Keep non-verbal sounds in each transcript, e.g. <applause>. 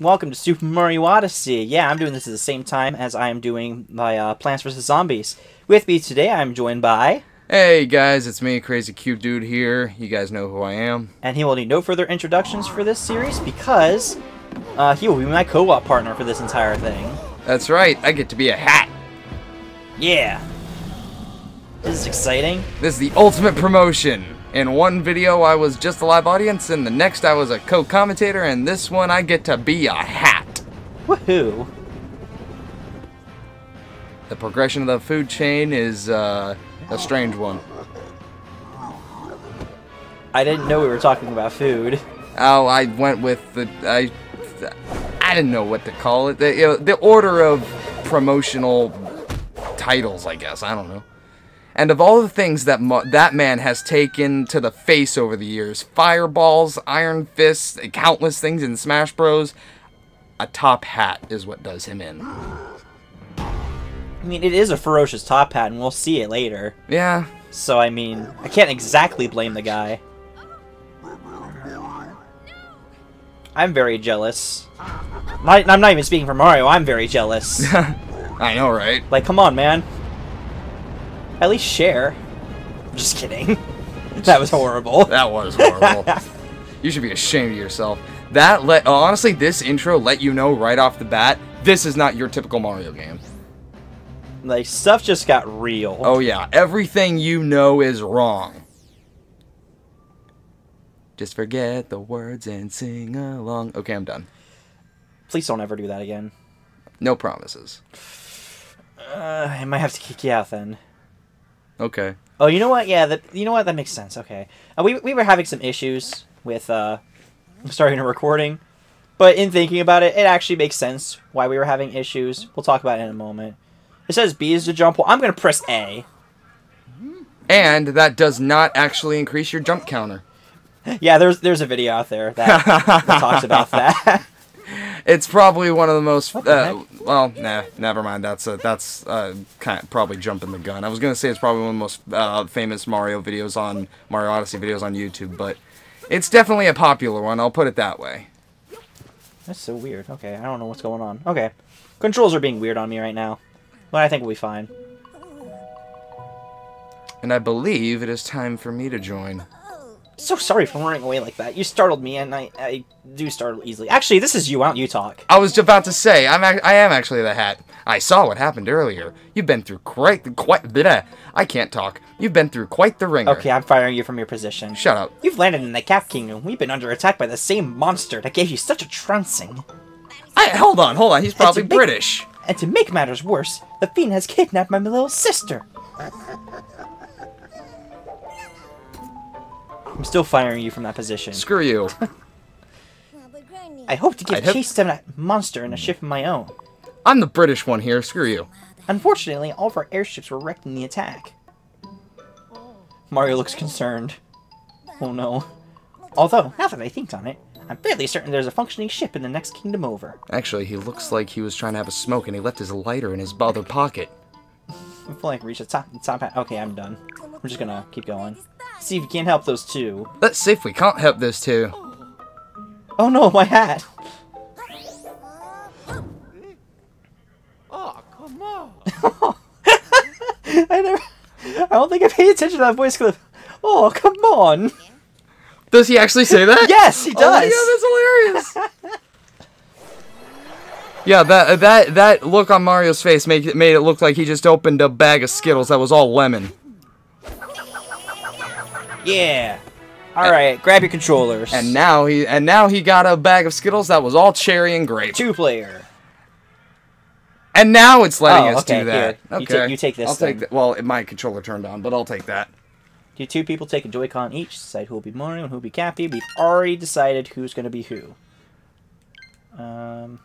Welcome to Super Mario Odyssey. Yeah, I'm doing this at the same time as I am doing my uh, Plants vs. Zombies. With me today, I'm joined by... Hey guys, it's me, Crazy Cube Dude here. You guys know who I am. And he will need no further introductions for this series because uh, he will be my co-op partner for this entire thing. That's right, I get to be a hat. Yeah. This is exciting. This is the ultimate promotion. In one video, I was just a live audience, and the next, I was a co-commentator, and this one, I get to be a hat. Woohoo. The progression of the food chain is uh, a strange one. I didn't know we were talking about food. Oh, I went with the I. I didn't know what to call it. The, you know, the order of promotional titles, I guess. I don't know. And of all the things that that man has taken to the face over the years, fireballs, iron fists, countless things in Smash Bros, a top hat is what does him in. I mean, it is a ferocious top hat, and we'll see it later. Yeah. So, I mean, I can't exactly blame the guy. I'm very jealous. Not, I'm not even speaking for Mario, I'm very jealous. <laughs> I know, right? Like, come on, man. At least share. Just kidding. <laughs> that was horrible. That was horrible. <laughs> you should be ashamed of yourself. That let honestly, this intro let you know right off the bat, this is not your typical Mario game. Like stuff just got real. Oh yeah, everything you know is wrong. Just forget the words and sing along. Okay, I'm done. Please don't ever do that again. No promises. Uh, I might have to kick you out then. Okay. Oh, you know what? Yeah, that you know what? That makes sense. Okay. Uh, we we were having some issues with uh, starting a recording, but in thinking about it, it actually makes sense why we were having issues. We'll talk about it in a moment. It says B is the jump. Well, I'm gonna press A. And that does not actually increase your jump counter. <laughs> Yeah, there's there's a video out there that, that talks about <laughs> that. it's probably one of the most. Uh, well, nah, never mind. That's a, that's uh, kind of probably jumping the gun. I was gonna say it's probably one of the most uh, famous Mario videos on Mario Odyssey videos on YouTube, but it's definitely a popular one. I'll put it that way. That's so weird. Okay, I don't know what's going on. Okay, controls are being weird on me right now, but I think we'll be fine. And I believe it is time for me to join. So sorry for running away like that. You startled me, and I, I do startle easily. Actually, this is you. Why don't you talk? I was about to say, I'm I am actually the hat. I saw what happened earlier. You've been through quite quite. Bleh, I can't talk. You've been through quite the ringer. Okay, I'm firing you from your position. Shut up. You've landed in the Cap Kingdom. We've been under attack by the same monster that gave you such a trouncing. I, hold on, hold on. He's probably and British. and to make matters worse, the fiend has kidnapped my little sister. I'm still firing you from that position. Screw you. <laughs> I hope to give chase to that monster in a ship of my own. I'm the British one here. Screw you. Unfortunately, all of our airships were wrecked in the attack. Mario looks concerned. Oh no. Although, now that I think on it, I'm fairly certain there's a functioning ship in the next kingdom over. Actually, he looks like he was trying to have a smoke and he left his lighter in his other pocket. I feel like reach the top, top hat. Okay, I'm done. We're just gonna keep going. See if we can't help those two. Let's see if we can't help those two. Oh no, my hat! Oh, come on! <laughs> I never... I don't think I paid attention to that voice clip. Oh, come on! Does he actually say that? <laughs> yes, he does! Oh my god, that's hilarious! <laughs> yeah, that that that look on Mario's face made it, made it look like he just opened a bag of Skittles that was all lemon. Yeah. All right, grab your controllers. And now he and now he got a bag of Skittles that was all cherry and grape. Two player. And now it's letting oh, us okay, do that. Here. Okay. You, you, take this. I'll then. take that. Well, my controller turned on, but I'll take that. You two people take a Joy-Con each. Decide who will be Mario and who will be Cappy. We've already decided who's going to be who. Um.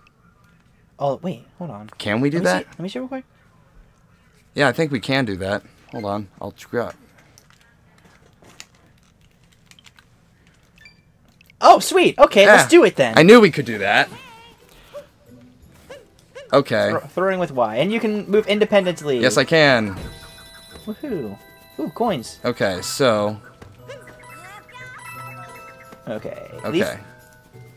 Oh wait, hold on. Can we do Let that? See. Let me see real quick. Yeah, I think we can do that. Hold on, I'll screw Oh, sweet. Okay, yeah. let's do it then. I knew we could do that. Okay. Thro throwing with Y. And you can move independently. Yes, I can. Woohoo. Ooh, coins. Okay, so... Okay. Okay.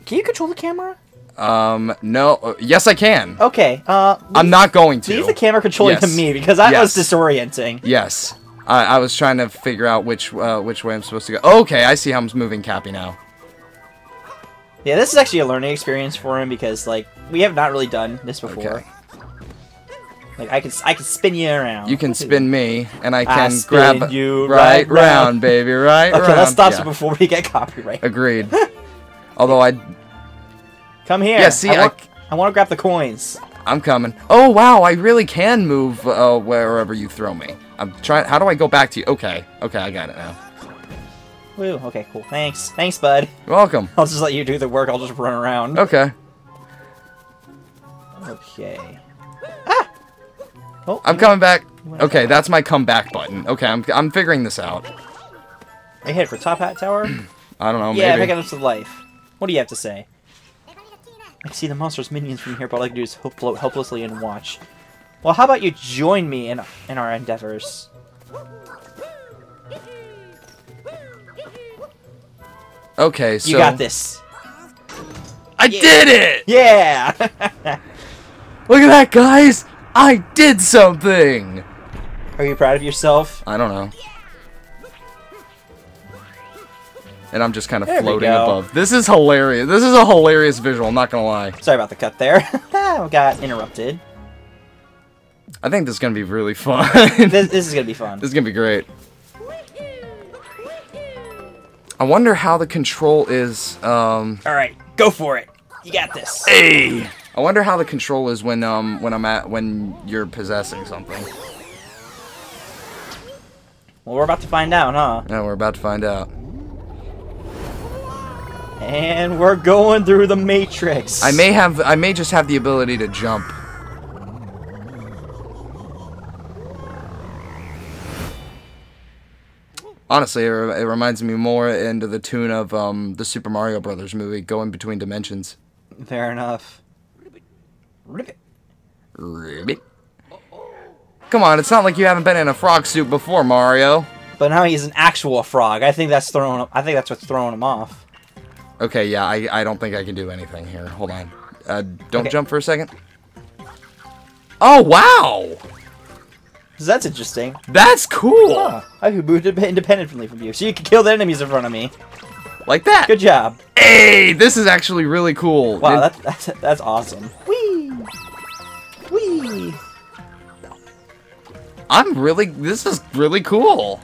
Can you control the camera? Um, no. uh, Yes, I can. Okay. Uh, I'm not going to. leave the camera controlling Yes. to me because that was Yes. disorienting. Yes. I, I was trying to figure out which uh, which way I'm supposed to go. Okay, I see how I'm moving Cappy now. Yeah, this is actually a learning experience for him because like we have not really done this before. Okay. Like I can I can spin you around. You can spin me, and I I can spin grab you right right round. round, baby, right Okay, round. let's stop Yeah. it before we get copyright. Agreed. <laughs> Although I, Come here. Yeah, see, I I I want to grab the coins. I'm coming. Oh wow, I really can move uh, wherever you throw me. I'm trying. How do I go back to you? Okay, okay, I got it now. Woo. Okay, cool. Thanks. Thanks, bud. You're welcome. I'll just let you do the work. I'll just run around. Okay, Okay. Ah. Oh, I'm coming back. Okay, that's my comeback button. Okay, I'm I'm figuring this out. I hit for Top Hat Tower. <clears throat> I don't know. yeah, maybe. pick it up to life. What do you have to say? I see the monster's minions from here, but all I can do is float helplessly and watch. Well, how about you join me in in our endeavors? Okay, so You got this. I did it. Yeah. <laughs> Look at that, guys. I did something. Are you proud of yourself? I don't know. And I'm just kind of There floating above. This is hilarious. This is a hilarious visual, I'm not gonna lie. Sorry about the cut there. <laughs> I got interrupted. I think this is gonna be really fun. This, this is gonna be <laughs> fun. This is gonna be great. I wonder how the control is, um... All right, go for it. You got this. Hey! I wonder how the control is when, um, when I'm at, when you're possessing something. Well, we're about to find out, huh? Yeah, we're about to find out. And we're going through the Matrix. I may have, I may just have the ability to jump. Honestly, it, re- it reminds me more into the tune of um, the Super Mario Brothers movie, Going Between Dimensions. Fair enough. Ribbit. Ribbit. Come on, it's not like you haven't been in a frog suit before, Mario. But now he's an actual frog. I think that's throwing. I think that's what's throwing him off. Okay, yeah, I, I don't think I can do anything here. Hold on. Uh, don't Okay. jump for a second. Oh, wow! So that's interesting. That's cool! Huh. I could move independently from you, so you can kill the enemies in front of me. Like that. Good job. Hey, this is actually really cool. Wow, It- that's that's, that's awesome. Whee! Whee! I'm really. This is really cool.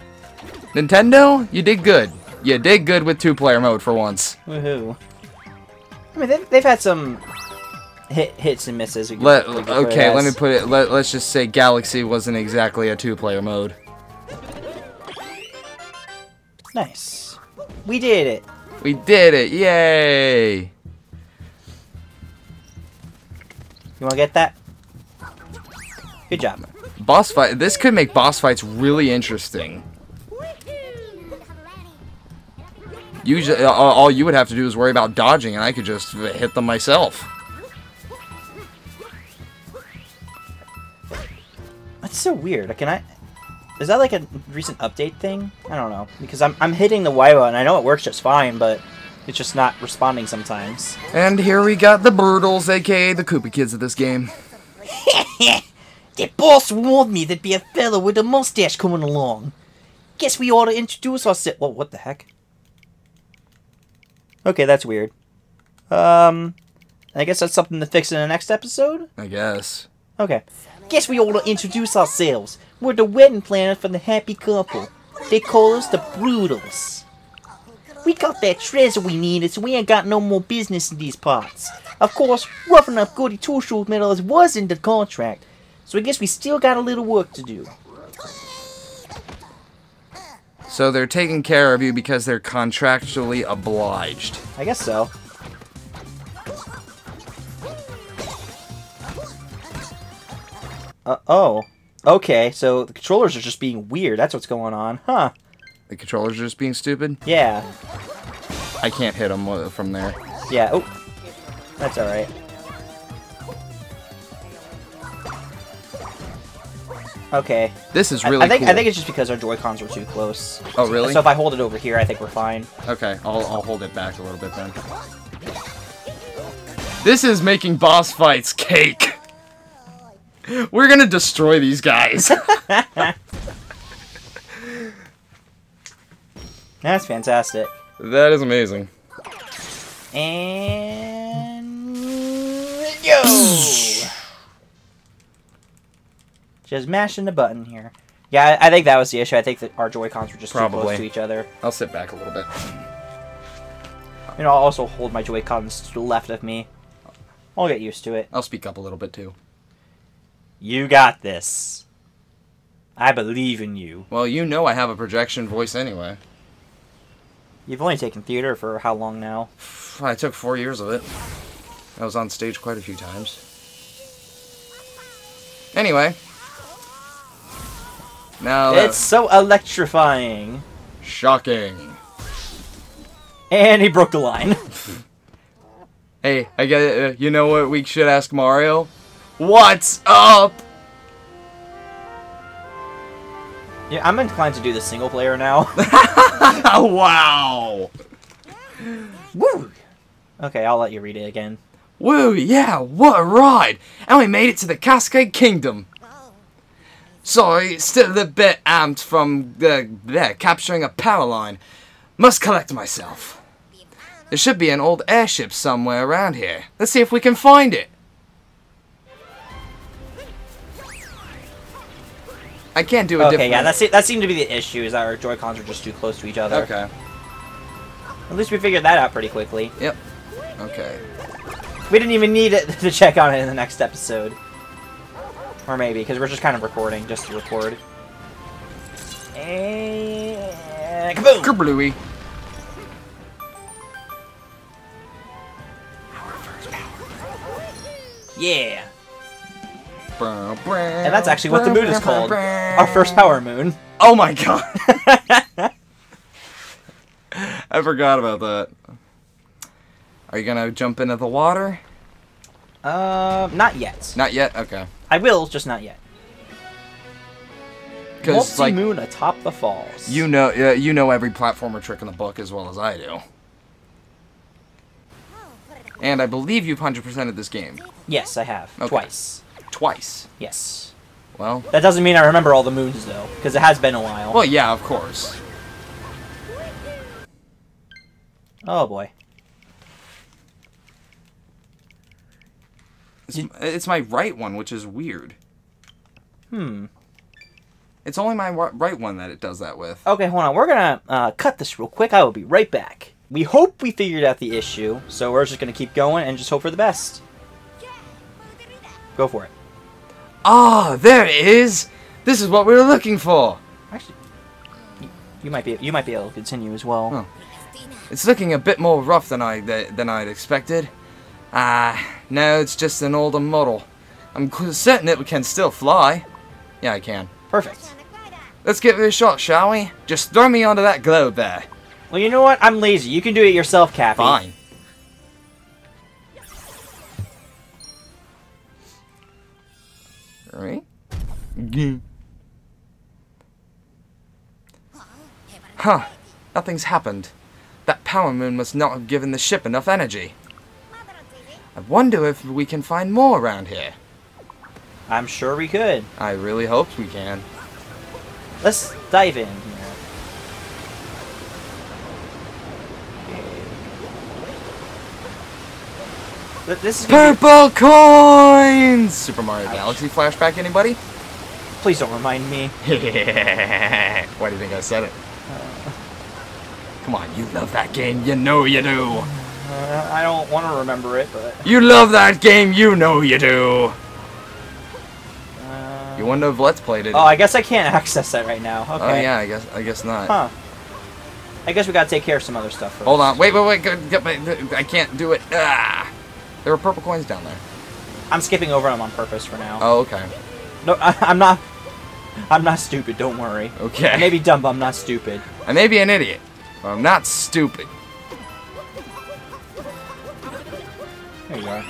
Nintendo, you did good. You did good with two-player mode for once. Woohoo! I mean, they've, they've had some hit hits and misses. we Let we could put it okay, let me put it. Let, let's just say Galaxy wasn't exactly a two-player mode. Nice. We did it. We did it! Yay! You want to get that? Good job. Boss fight. This could make boss fights really interesting. Usually, all, all you would have to do is worry about dodging, and I could just hit them myself. That's so weird. Can I? Is that like a recent update thing? I don't know because I'm I'm hitting the Y button. I know it works just fine, but it's just not responding sometimes. And here we got the Brutals, aka the Koopa Kids of this game. <laughs> the boss warned me there'd be a fella with a mustache coming along. Guess we ought to introduce ourselves. Well, what the heck? Okay, that's weird. Um, I guess that's something to fix in the next episode. I guess. Okay. Guess we ought to introduce ourselves. We're the wedding planners for the happy couple. They call us the Brutals. We got that treasure we needed, so we ain't got no more business in these parts. Of course, roughing up Goody Two Shoes medals was in the contract, so I guess we still got a little work to do. So they're taking care of you because they're contractually obliged. I guess so. Uh, oh. Okay, so the controllers are just being weird. That's what's going on. Huh. The controllers are just being stupid. Yeah. I can't hit them from there. Yeah. Oh. That's alright. Okay. This is I- really I, think cool. I think it's just because our Joy Cons were too close. Oh, really? So if I hold it over here, I think we're fine. Okay, I'll, I'll hold it back a little bit then. This is making boss fights cake. <laughs> We're gonna destroy these guys. <laughs> That's fantastic. that is amazing. And go. <sniffs> Just mashing the button here. Yeah, I, think that was the issue. I think that our Joy Cons were just too close to each other. I'll sit back a little bit. And I'll also hold my Joy Cons to the left of me. I'll get used to it. I'll speak up a little bit too. You got this. I believe in you. Well, you know I have a projection voice anyway. You've only taken theater for how long now? I took four years of it. I was on stage quite a few times. Anyway. Now It's so electrifying. shocking. And he broke the line. <laughs> Hey, I get it. You know what we should ask Mario? What's up? yeah, I'm inclined to do the single player now. <laughs> <laughs> wow. Woo! Okay, I'll let you read it again. Woo, yeah, what a ride! And we made it to the Cascade Kingdom. Sorry, still a bit amped from the there capturing a power line. Must collect myself. There should be an old airship somewhere around here. Let's see if we can find it. I can't do a Okay, yeah, that's it. That seemed to be the issue, is that our Joy Cons were just too close to each other. Okay. At least we figured that out pretty quickly. Yep. Okay. We didn't even need it <laughs> to check on it in the next episode. Or maybe, because we're just kind of recording, just to record. And... Kaboom! Kerblooey. Yeah! And that's actually what the moon is called. Our first power moon. Oh my god. <laughs> I forgot about that. Are you gonna jump into the water? Um, not yet. Not yet. Okay. I will, just not yet. Because like Multi-moon atop the falls. you know, uh, you know every platformer trick in the book as well as I do. And I believe you've hundred percented this game Yes, I have. Okay. Twice. Twice. Yes. Well, That doesn't mean I remember all the moons, though, because it has been a while. well, yeah, of course. Oh, boy. It's, it's my right one, which is weird. Hmm. It's only my right one that it does that with. Okay, hold on. We're gonna uh, cut this real quick. I will be right back. We hope we figured out the issue, so we're just gonna keep going and just hope for the best. Go for it. Ah, there it is. This is what we were looking for. Actually, you, might be you might be able to continue as well. Huh. It's looking a bit more rough than I than I'd expected. Ah, no, it's just an older model. I'm certain it can still fly. Yeah, I can. Perfect. Let's give it a shot, shall we? Just throw me onto that globe there. Well, you know what? I'm lazy. You can do it yourself, Cappy. Fine. Huh. Nothing's happened. That power moon must not have given the ship enough energy. I wonder if we can find more around here. I'm sure we could. I really hope we can. Let's dive in. This is gonna be- Purple coins! Super Mario Galaxy flashback, anybody? Please don't remind me. <laughs> Why do you think I said it? Come on, you love that game, you know you do. Uh, I don't want to remember it, but. You love that game, you know you do. Uh, You wouldn't have Let's Played it. Oh, I guess I can't access that right now. Okay. Oh, yeah, I guess I guess not. Huh. I guess we gotta take care of some other stuff first. Hold on, wait, wait, wait, go- get my, I can't do it. Ah. There were purple coins down there. I'm skipping over them on purpose for now. Oh, okay. No, I, <laughs> I'm not. I'm not stupid. Don't worry. Okay. I may be dumb, but I'm not stupid. I may be an idiot, but I'm not stupid. There you are.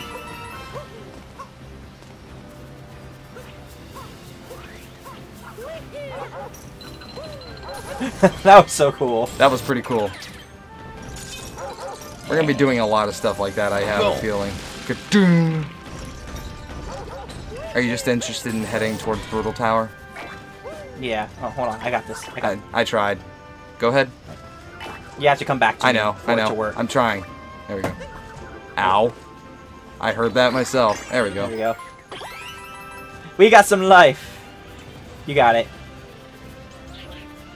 <laughs> that was so cool. That was pretty cool. We're gonna be doing a lot of stuff like that, I have a feeling. Ka-doom. Are you just interested in heading towards Brutal Tower? Yeah. Oh, hold on. I got this. I got. I, I tried. Go ahead. You have to come back to I know, I know. work. I'm trying. There we go. Ow. I heard that myself. There we There we go. go. We got some life. You got it.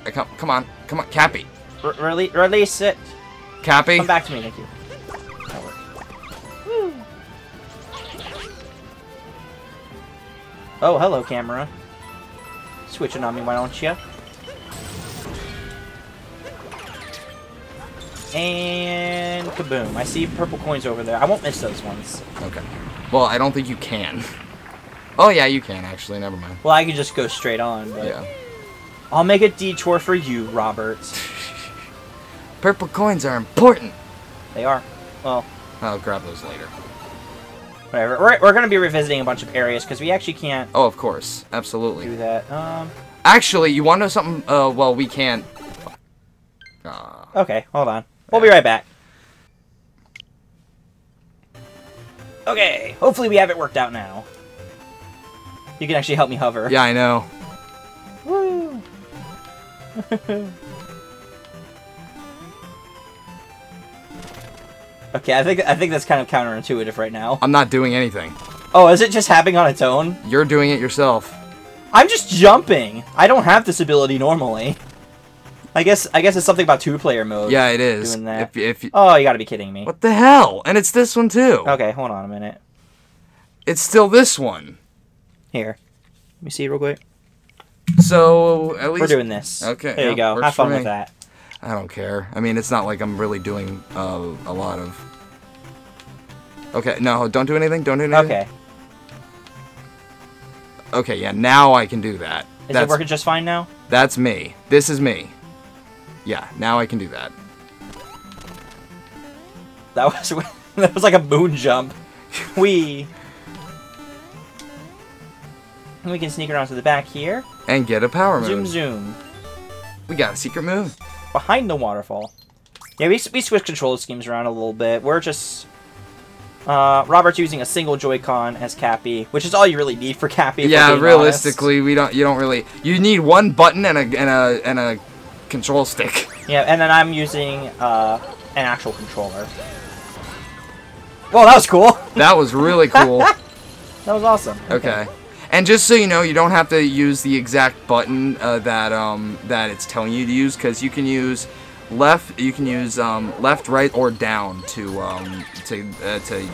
Uh, Come, come on. Come on. Cappy. R rele release it. Cappy. Come back to me, thank you. That worked. Woo. Oh, hello, camera. Switching on me, why don't you? And kaboom! I see purple coins over there. I won't miss those ones. Okay. Well, I don't think you can. <laughs> Oh, yeah, you can, actually. Never mind. Well, I could just go straight on, but Yeah. I'll make a detour for you, Robert. <laughs> Purple coins are important. They are. Well, I'll grab those later. Whatever. We're, we're gonna be revisiting a bunch of areas because we actually can't Oh, of course. absolutely. do that. Um. Actually, you want to know something? Uh, well, we can't. Ah. Okay, hold on. We'll be right back. Okay, hopefully we have it worked out now. You can actually help me hover. yeah, I know. Woo! <laughs> okay, I think I think that's kind of counterintuitive right now. I'm not doing anything. Oh, is it just happening on its own? You're doing it yourself. I'm just jumping. I don't have this ability normally. I guess I guess it's something about two-player mode. Yeah, it is. Doing that. If, if you, Oh, you gotta be kidding me. what the hell? And it's this one too. Okay, hold on a minute. It's still this one. Here. Let me see real quick. So at least We're doing this. Okay, There yeah, you go. Have fun with that. I don't care. I mean, it's not like I'm really doing uh, a lot of. Okay, no, don't do anything. Don't do anything. Okay. Okay, yeah, now I can do that. Is that's it working just fine now? that's me. This is me. Yeah, now I can do that. That was <laughs> that was like a moon jump. <laughs> We. We can sneak around to the back here. And get a power Zoom move. zoom. We got a secret move. Behind the waterfall. Yeah, we, we switch control schemes around a little bit. We're just. Uh, Robert's using a single Joy-Con as Cappy, which is all you really need for Cappy. yeah, realistically, we don't. You don't really. You need one button and a and a and a control stick. <laughs> Yeah, and then I'm using uh, an actual controller. Well, that was cool. That was really cool. <laughs> That was awesome. Okay. And just so you know, you don't have to use the exact button uh, that um, that it's telling you to use, because you can use left, you can use um, left, right, or down to um, to uh, to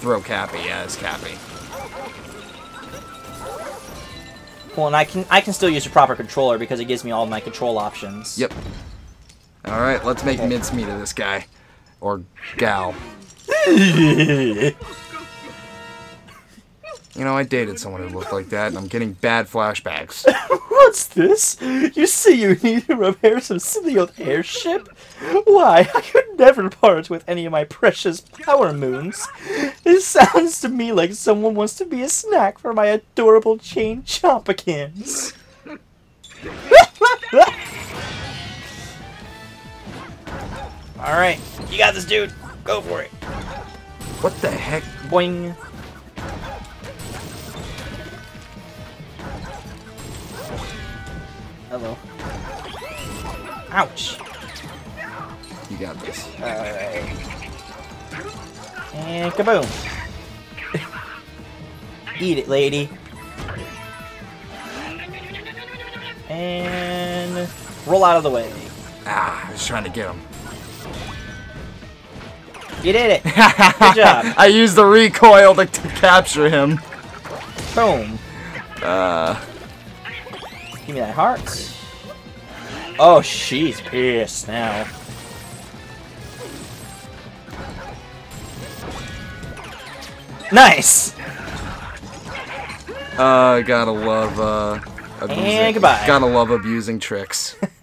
throw Cappy as Cappy. Well, and I can I can still use a proper controller because it gives me all my control options. Yep. All right, let's make mincemeat of this guy or gal. <laughs> You know, I dated someone who looked like that, and I'm getting bad flashbacks. <laughs> What's this? You say you need to repair some silly old airship? Why, I could never part with any of my precious power moons. It sounds to me like someone wants to be a snack for my adorable chain chompikins. <laughs> Alright, you got this, dude. Go for it. What the heck? Boing. Hello. Ouch. You got this. Alright. And kaboom. <laughs> Eat it, lady. And roll out of the way. Ah, I was trying to get him. You did it. Good <laughs> job. I used the recoil to, to capture him. Boom. Uh, Give me that heart. Oh, she's pissed now. Nice. uh, gotta love, uh, abusing. And goodbye. Gotta love abusing tricks. <laughs>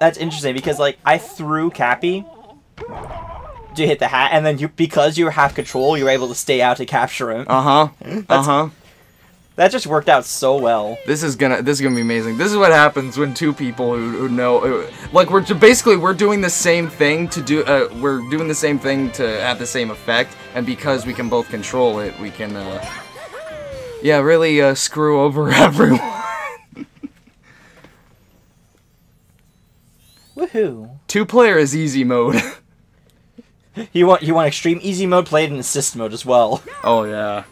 That's interesting because like I threw Cappy to hit the hat, and then you because you were half control, you were able to stay out to capture him. Uh-huh. Uh huh. That just worked out so well. This is gonna this is gonna be amazing. This is what happens when two people who, who know who- like we're basically we're doing the same thing to do uh, we're doing the same thing to have the same effect, and because we can both control it, we can uh, yeah really uh, screw over <laughs> everyone. Woohoo! Two player is easy mode. <laughs> You want you want extreme easy mode played in assist mode as well. oh yeah.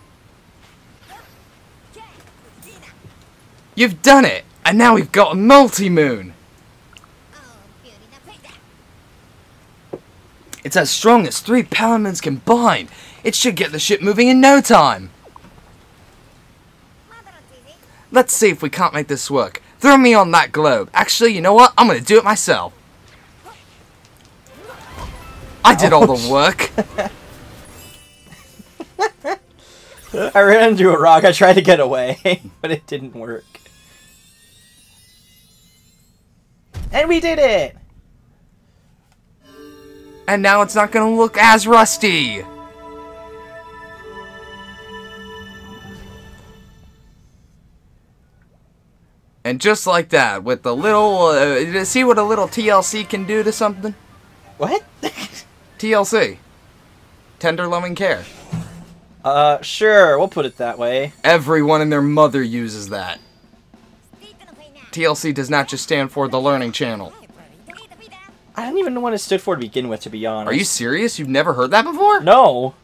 You've done it, and now we've got a multi moon. It's as strong as three power moons combined. It should get the ship moving in no time. Let's see if we can't make this work. Throw me on that globe. Actually, you know what? I'm gonna do it myself. I did all the work. <laughs> <laughs> I ran into a rock. I tried to get away, <laughs> but it didn't work. And we did it! And now it's not gonna look as rusty. And just like that, with the little, uh, see what a little TLC can do to something? What? TLC. Tender loving care. uh, sure, we'll put it that way. Everyone and their mother uses that. TLC does not just stand for the Learning Channel. I don't even know what it stood for to begin with, to be honest. Are you serious? You've never heard that before? No,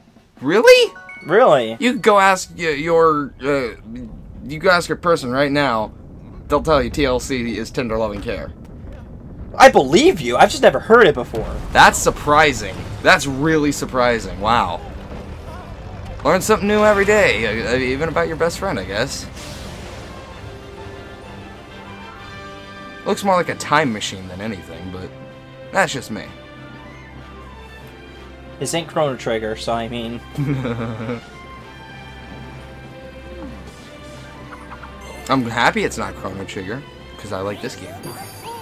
Really? really. You go ask your, uh, you go ask your person right now. They'll tell you TLC is tender loving care. I believe you. I've just never heard it before. That's surprising. That's really surprising. Wow. Learn something new every day, uh, even about your best friend, I guess. Looks more like a time machine than anything, but that's just me. This ain't Chrono Trigger, so I mean, <laughs> I'm happy it's not Chrono Trigger, because I like this game.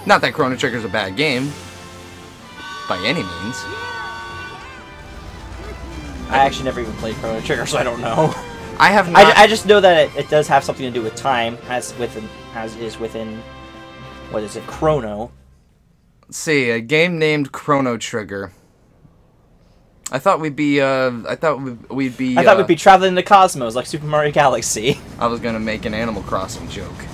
Not that Chrono Trigger's a bad game, by any means. I actually never even played Chrono Trigger, so I don't know. I have <laughs> not. I, I just know that it, it does have something to do with time, as within as is within what is it, Chrono. Let's see, a game named Chrono Trigger. I thought we'd be. Uh, I thought we'd, we'd be. I thought uh, we'd be traveling the cosmos like Super Mario Galaxy. I was gonna make an Animal Crossing joke.